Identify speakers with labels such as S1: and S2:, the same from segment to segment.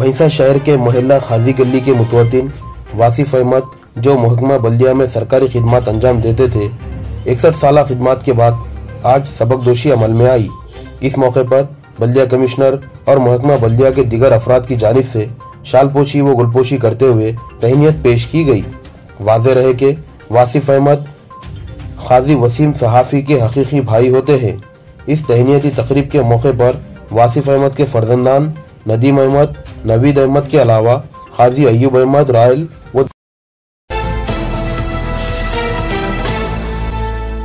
S1: भैंसा शहर के मोहल्ला खाजी गली के मुतवतिन वासिफ अहमद, जो महकमा बल्दिया में सरकारी खिदमत अंजाम देते थे। इकसठ साल खिदमत के बाद आज सबकदोशी अमल में आई। इस मौके पर बल्दिया कमिश्नर और महकमा बल्दिया के दिगर अफराद की जानब से शालपोशी व गुलपोशी करते हुए तहनीत पेश की गई। वाजे रहे कि वासिफ अहमद खाजी वसीम सहाफ़ी के हकीकी भाई होते हैं। इस तहनीती तकरीब के मौके पर वासिफ अहमद के फर्जंदान नदीम अहमद नवीद अहमद के अलावा खाजी अयूब अहमद, रायल व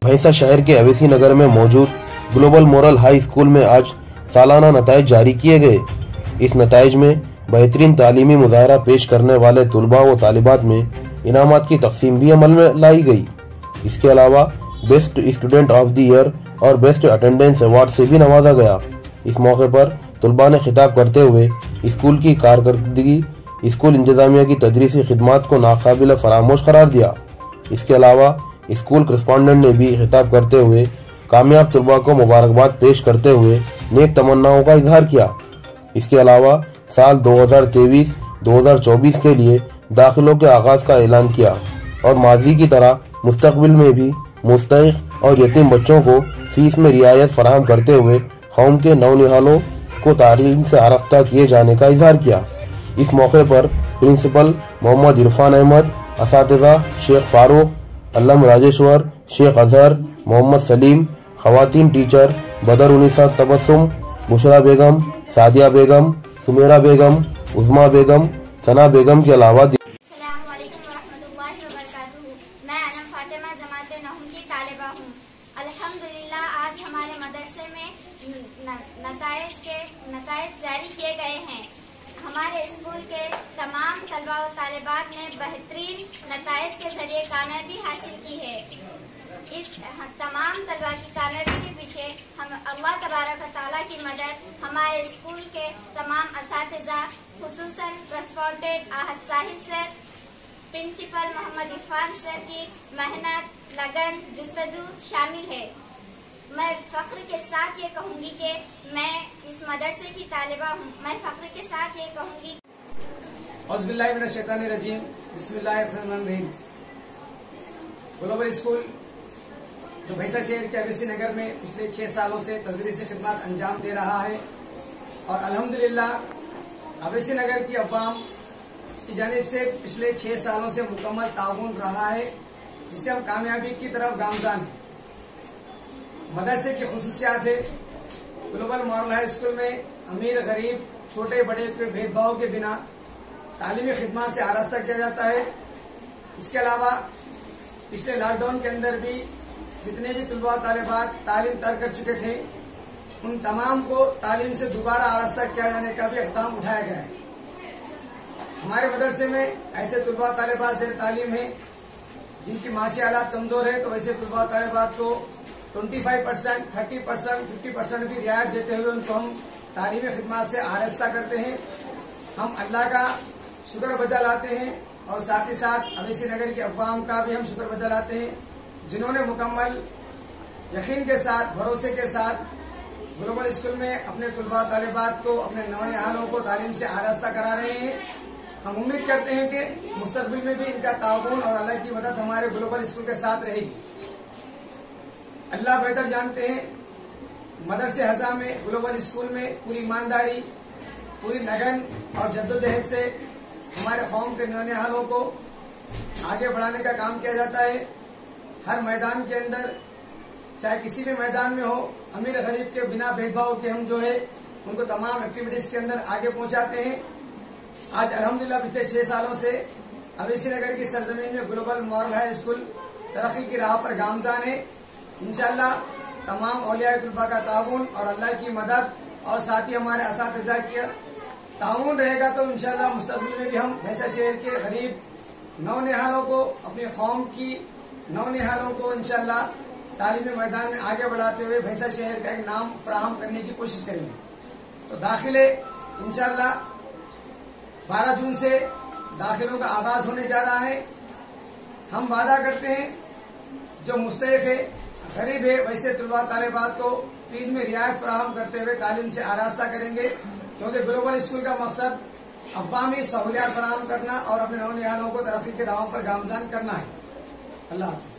S1: भैंसा शहर के अवेसी नगर में मौजूद ग्लोबल मोरल हाई स्कूल में आज सालाना नतज जारी किए गए। इस नतज में बेहतरीन तालीमी मुजाहरा पेश करने वाले तलबा व तालिबात में इनाम की तकसीम भी अमल में लाई गई। इसके अलावा best student of the year और बेस्ट अटेंडेंस अवार्ड से भी नवाजा गया। इस मौके पर तलबा ने खिताब करते हुए स्कूल की कारकर्दगी, स्कूल इंतजामिया की तदरीसी खदमात को नाकबिल फरामोश करार दिया। इसके अलावा, स्कूल करस्पॉन्डेंट ने भी खिताब करते हुए, कामयाब तलबा को मुबारकबाद पेश करते हुए नेक तमन्नाओं का इजहार किया। इसके अलावा, साल 2023-2024 के लिए दाखिलों के आगाज़ का ऐलान किया और माजी की तरह मुस्तबिल में भी मुस्तक और यतीम बच्चों को फ़ीस में रियायत फराहम करते हुए कौम के नौनिहालों को तालीम से आरफ्ता किए जाने का इजहार किया। इस मौके पर प्रिंसिपल मोहम्मद इरफान अहमद इस शेख फारूक, अल्लम राजेश्वर, शेख अजहर, मोहम्मद सलीम, खवातीन टीचर बदर उनिसा तबस्सुम, बुशरा बेगम, सादिया बेगम, सुमेरा बेगम, उजमा बेगम, सना बेगम के अलावा
S2: मैं अनम फातिमा जमात नहम की तालिबा हूँ। अल्हम्दुलिल्लाह, आज हमारे मदरसे में नतज के नतज जारी किए गए हैं। हमारे स्कूल के तमाम तलबा और तालिबात ने बेहतरीन नतज के ज़रिए कामयाबी हासिल की है। इस तमाम तलबा की कामयाबी के पीछे हम अल्लाह तबारक ताला की मदद, हमारे स्कूल के तमाम इस खसूस respondent Ahad Sahib sir principal Mohammad Irfan sir की मेहनत, लगन, जस्तजू शामिल है। मैं फख्र के साथ ये कहूँगी कि मैं इस मदरसे की तालिबा हूँ। मैं फख्र के साथ ये कहूँगी।
S3: ग्लोबल स्कूल जो भैंसा शहर के अवेसी नगर में पिछले छह सालों से तदरीसी खदमात अंजाम दे रहा है। और अल्हम्दुलिल्लाह अवेसी नगर की अवाम की जानब से पिछले छह सालों से मुकम्मल ताउन रहा है जिससे हम कामयाबी की तरफ़ गामजान हैं। मदरसे की खसूसियात है, ग्लोबल मॉरल हाई स्कूल में अमीर, गरीब, छोटे, बड़े के भेदभाव के बिना तालीमी खिदमत से आरास्ता किया जाता है। इसके अलावा पिछले लॉकडाउन के अंदर भी जितने भी तलबा तलबात तालीम तर कर चुके थे, उन तमाम को तालीम से दोबारा आरास्ता किया जाने का भी अहकाम उठाया गया है। हमारे मदरसे में ऐसे तलबा तालिबात जेर तालीम है, जिनकी माशी हालात कमज़ोर है तो वैसे तलबा तालिबात को 25 percent thirty percent fifty percent की रियायत देते हुए उनको हम तालीमी खदमात से आरस्ता करते हैं। हम अल्लाह का शुक्र बजा लाते हैं और साथ ही साथ अवेसी नगर की अफवाम का भी हम शुक्र बजा लाते हैं, जिन्होंने मुकम्मल यकीन के साथ, भरोसे के साथ ग्लोबल स्कूल में अपने तलबा तलबात को, अपने हालों को तालीम से आरास्ता करा रहे हैं। हम उम्मीद करते हैं कि मुस्तबिल में भी इनका ताउन और अल्लाह की मदद हमारे ग्लोबल स्कूल के साथ रहेगी। अल्लाह बेहतर जानते हैं, मदरसे हजा में, ग्लोबल स्कूल में पूरी ईमानदारी, पूरी लगन और जद्दोजहद से हमारे कौम के हालों को आगे बढ़ाने का काम किया जाता है। हर मैदान के अंदर, चाहे किसी भी मैदान में हो अमीर गरीब के बिना भेदभाव के हम जो है, उनको तमाम एक्टिविटीज़ के अंदर आगे पहुंचाते हैं। आज अलहमदिल्ला पिछले छह सालों से अवेसी नगर की सरजमीन में ग्लोबल मॉरल हाई स्कूल तरक्की की राह पर गामजान है इनशाला तमाम अलिया का ताउन और अल्लाह की मदद और साथ ही हमारे इस ताउन रहेगा तो इनशाला मुस्तबिल में भी हम भैंसा शहर के गरीब नौ निहालों को अपनी कौम की नौ निहालों को इनशाला तालीमी मैदान में आगे बढ़ाते हुए भैंसा शहर का एक नाम फ्राहम करने की कोशिश करेंगे। तो दाखिले इनशाला बारह जून से दाखिलों का आगाज़ होने जा रहा है। हम वादा करते हैं, जो मुस्तक है, गरीब है, वैसे तलबा तालिबात को फ़ीस में रियायत फ्राहम करते हुए तालीम से आरास्ता करेंगे, क्योंकि ग्लोबल स्कूल का मकसद अवामी सहूलियात फराम करना और अपने नौनिहालों को तरक्की के दावों पर गामजान करना है। अल्लाह हाफिज।